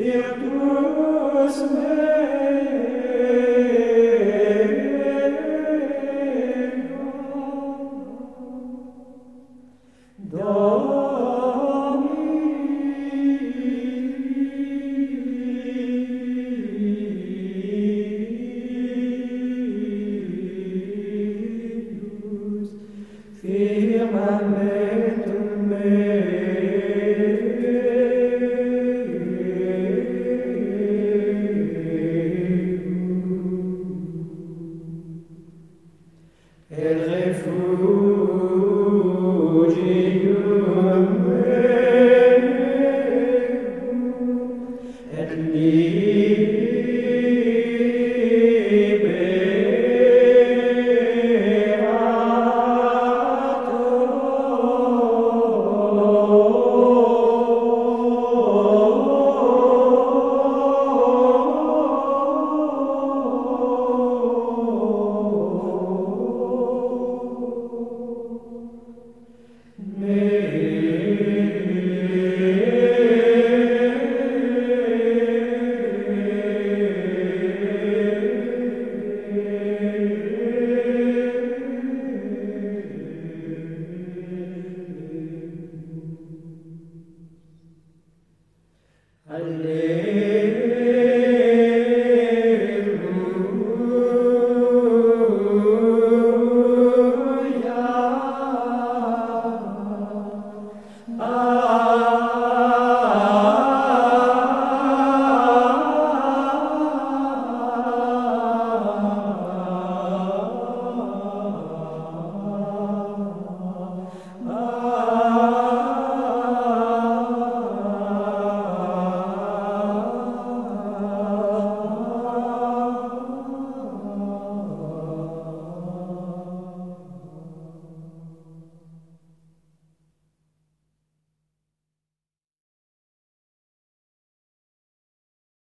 Virtus me. elle réfugie. Alleluia.